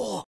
哦。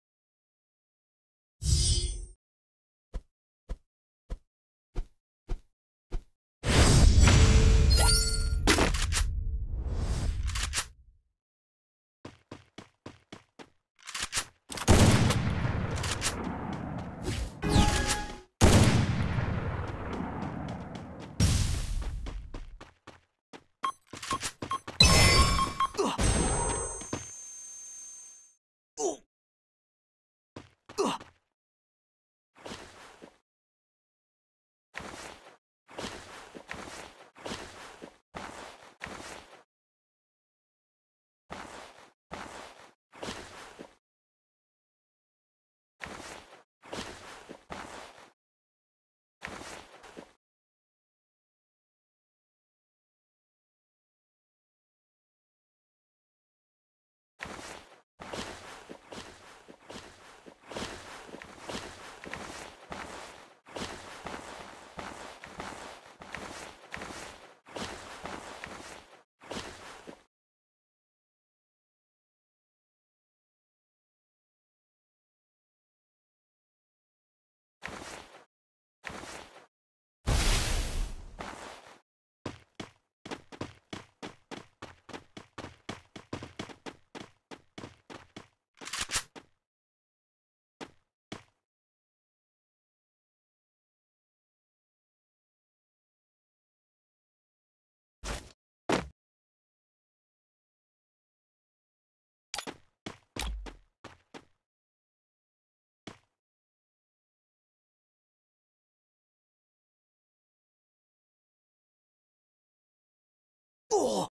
哦，哦。